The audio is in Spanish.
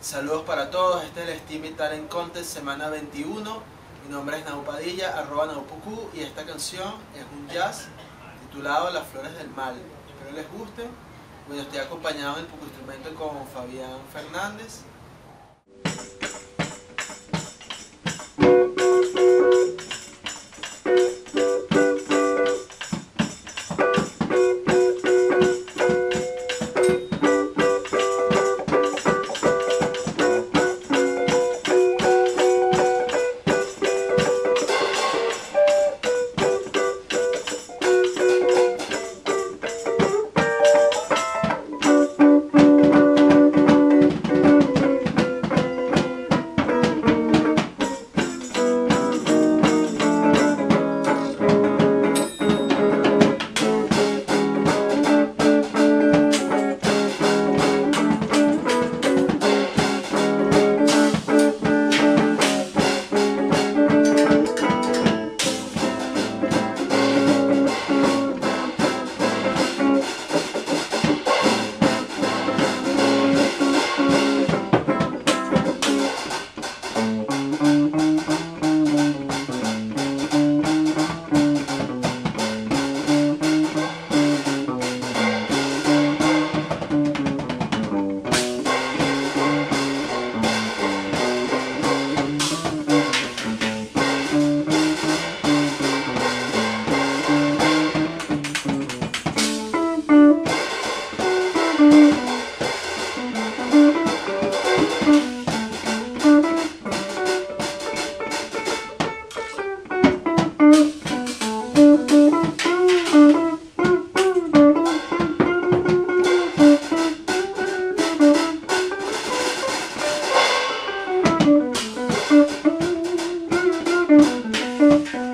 Saludos para todos, este es el Steam Talent Contest semana 21. Mi nombre es Naupadilla, arroba Naupucu y esta canción es un jazz titulado Las Flores del Mal. Espero les guste. Bueno, estoy acompañado en el Instrumento con Fabián Fernández Música